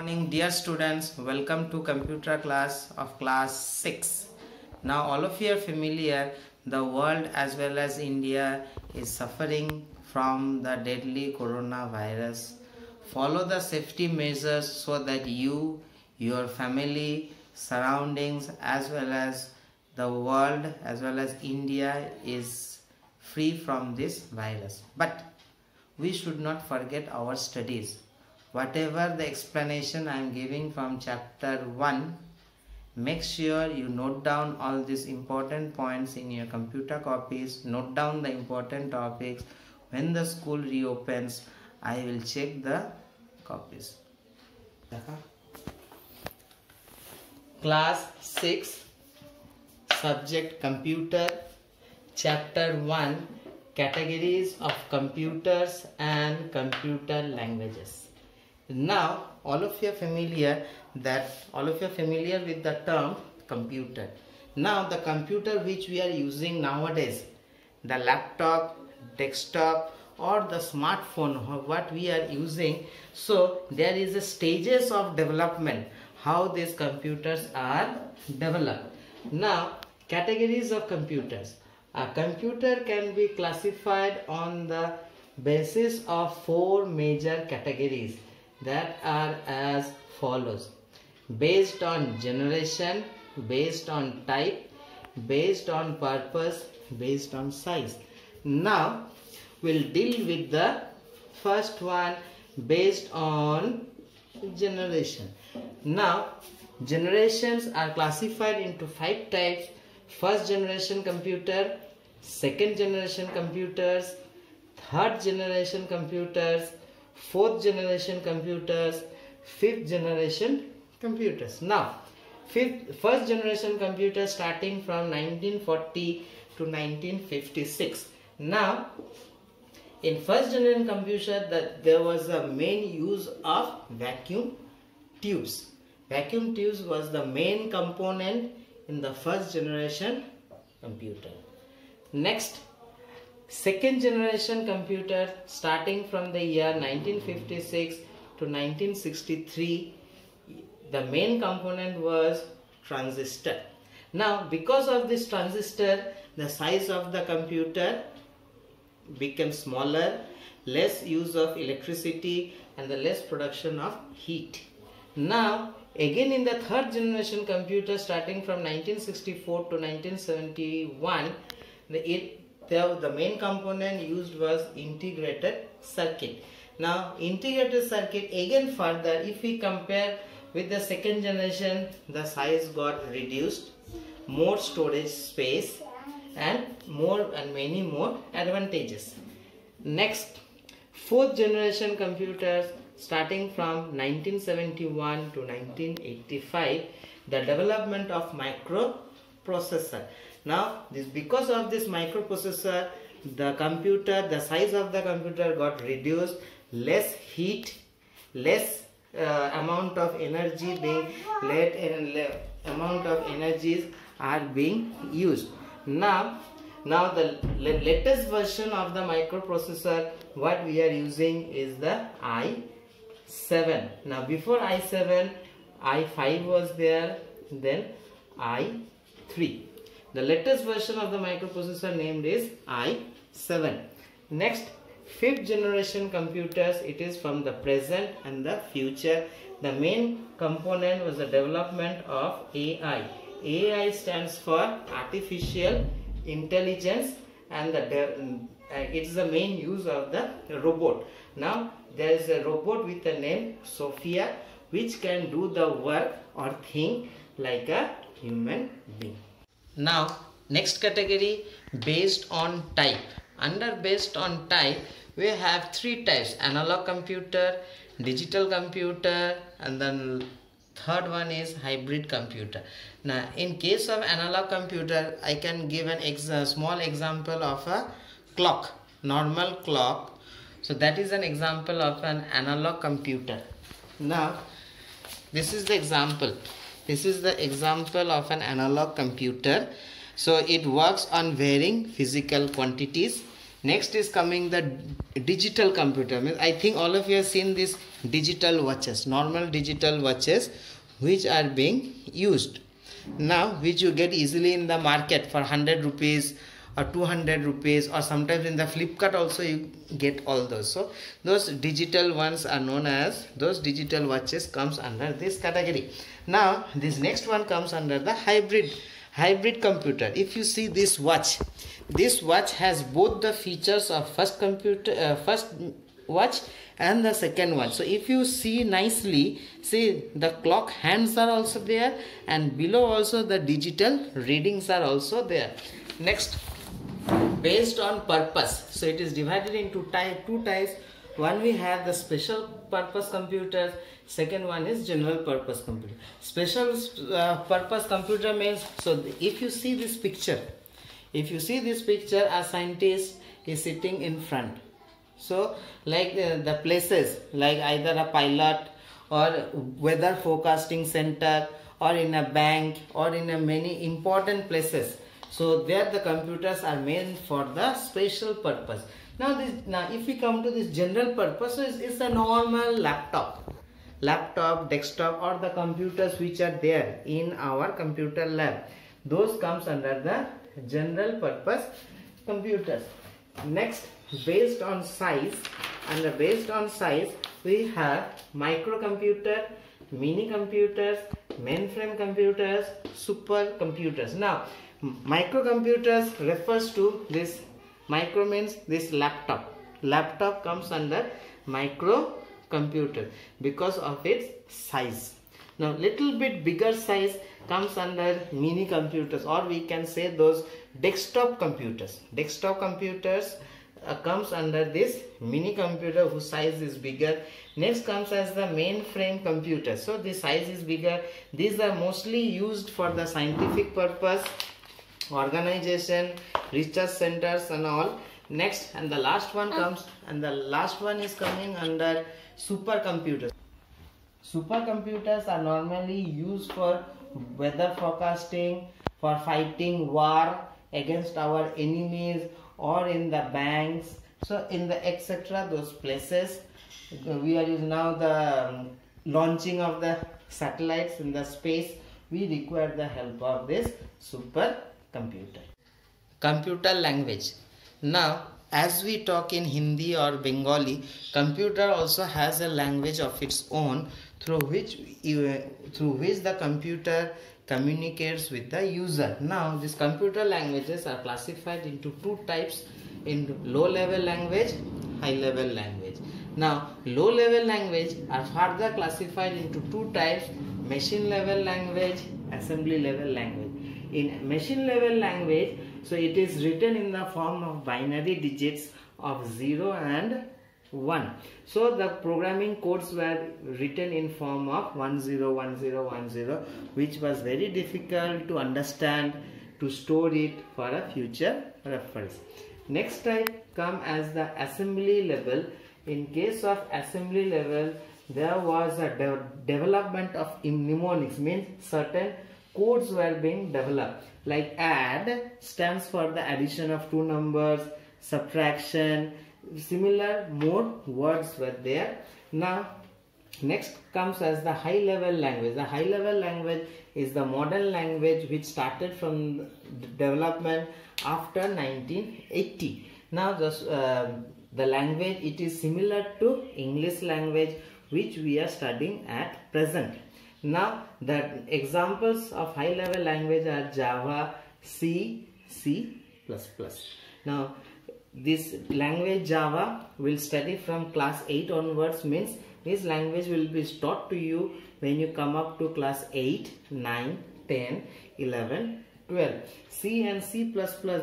morning dear students. Welcome to computer class of class 6 now all of you are familiar the world as well as india is suffering from the deadly coronavirus. Follow the safety measures so that you your family surroundings as well as the world as well as india is free from this virus. But we should not forget our studies whatever the explanation I am giving from chapter 1 make sure you note down all these important points in your computer copies. Note down the important topics. When the school reopens I will check the copies. Class 6 subject computer. Chapter 1 categories of computers and computer languages now all of you are familiar that all of you are familiar with the term computer. Now the computer which we are using nowadays the laptop desktop or the smartphone what we are using so there is a stages of development how these computers are developed. Now categories of computers. A computer can be classified on the basis of four major categories that are as follows. Based on generation based on type based on purpose based on size. Now we'll deal with the first one based on generation. Now generations are classified into five types. First generation computer second generation computers third generation computers fourth generation computers fifth generation computers. Now fifth first generation computers starting from 1940 to 1956 now in first generation computer that there was a main use of vacuum tubes. Vacuum tubes was the main component in the first generation computer. Next second generation computer starting from the year 1956 to 1963 the main component was transistor. Now because of this transistor the size of the computer became smaller less use of electricity and the less production of heat. Now again in the third generation computer starting from 1964 to 1971 the, it, the, main component used was integrated circuit. Now integrated circuit again further if we compare with the second generation the size got reduced more storage space and more and many more advantages. Next fourth generation computers starting from 1971 to 1985 the development of microprocessor now this because of this microprocessor the computer the size of the computer got reduced less heat less uh, amount of energy being let and amount of energies are being used. Now now the latest version of the microprocessor what we are using is the i7 now before i7 i5 was there then i3 the latest version of the microprocessor named is i7. Next, fifth generation computers, it is from the present and the future. The main component was the development of AI. AI stands for Artificial Intelligence and the uh, it is the main use of the robot. Now, there is a robot with the name Sophia which can do the work or thing like a human being. Now next category based on type. Under based on type we have three types analog computer, digital computer and then third one is hybrid computer. Now in case of analog computer I can give an ex uh, small example of a clock normal clock. So that is an example of an analog computer. Now this is the example this is the example of an analog computer. So it works on varying physical quantities. next is coming the digital computer i think all of you have seen these digital watches normal digital watches which are being used now which you get easily in the market for 100 rupees or 200 rupees or sometimes in the flipkart also you get all those so those digital ones are known as those digital watches comes under this category now this next one comes under the hybrid hybrid computer. If you see this watch this watch has both the features of first computer uh, first watch and the second one. So if you see nicely see the clock hands are also there and below also the digital readings are also there. Next based on purpose. So it is divided into type two types one we have the special purpose computers second one is general purpose computer. Special uh, purpose computer means so if you see this picture if you see this picture a scientist is sitting in front. So like uh, the places like either a pilot or weather forecasting center or in a bank or in a many important places. So there the computers are made for the special purpose now this now if we come to this general purpose so it's, it's a normal laptop. Laptop desktop or the computers which are there in our computer lab. Those comes under the general purpose computers. Next based on size and based on size we have microcomputer mini computers mainframe computers supercomputers. Now microcomputers refers to this micro means this laptop. Laptop comes under micro computer because of its size. Now little bit bigger size comes under mini computers or we can say those desktop computers. Desktop computers uh, comes under this mini computer whose size is bigger. Next comes as the mainframe computer. So the size is bigger. These are mostly used for the scientific purpose organization research centers and all next and the last one comes and the last one is coming under supercomputers supercomputers are normally used for weather forecasting, for fighting war against our enemies or in the banks. So in the etc. those places we are using now the um, launching of the satellites in the space we require the help of this supercomputer. Computer Computer language. Now as we talk in Hindi or Bengali, computer also has a language of its own through which through which the computer communicates with the user. Now these computer languages are classified into two types in low level language, high level language. Now low level language are further classified into two types machine level language, assembly level language. In machine level language, so it is written in the form of binary digits of 0 and 1 so the programming codes were written in form of 101010 which was very difficult to understand to store it for a future reference. Next type come as the assembly level. In case of assembly level there was a de development of mnemonics means certain codes were being developed. Like add stands for the addition of two numbers subtraction similar more words were there. Now next comes as the high level language. The high level language is the modern language which started from development after 1980 now the, uh, the language it is similar to english language which we are studying at present now the examples of high level language are java c c now this language Java will study from class 8 onwards means this language will be taught to you when you come up to class 8, 9, 10, 11, 12. C and C++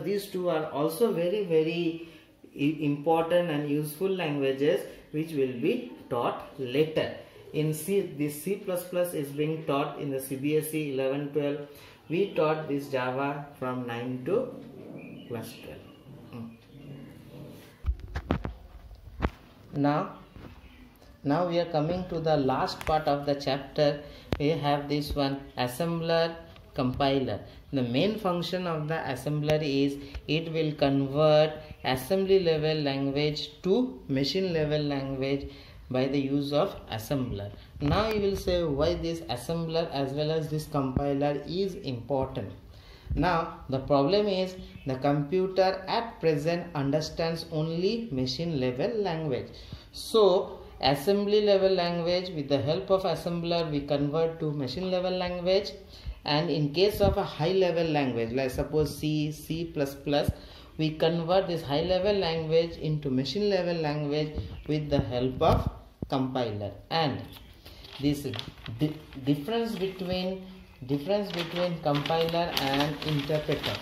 these two are also very very important and useful languages which will be taught later. In C, this C++ is being taught in the CBSE 11, 12. We taught this Java from 9 to class 12. Hmm. now now we are coming to the last part of the chapter we have this one assembler compiler the main function of the assembler is it will convert assembly level language to machine level language by the use of assembler. Now you will say why this assembler as well as this compiler is important. Now the problem is the computer at present understands only machine level language. So assembly level language with the help of assembler we convert to machine level language. And in case of a high level language like suppose C, C++ we convert this high level language into machine level language with the help of compiler. And this di difference between difference between compiler and interpreter.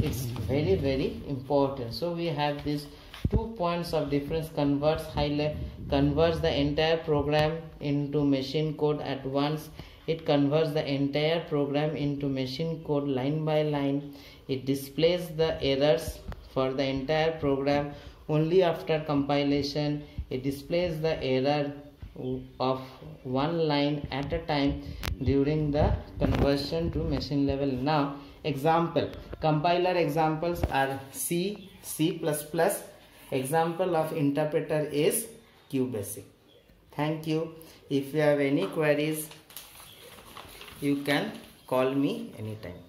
It's very very important. So we have these two points of difference converts high converts the entire program into machine code at once. It converts the entire program into machine code line by line. It displays the errors for the entire program only after compilation it displays the error of one line at a time during the conversion to machine level. Now example. Compiler examples are c c++ example of interpreter is qbasic thank you. If you have any queries you can call me anytime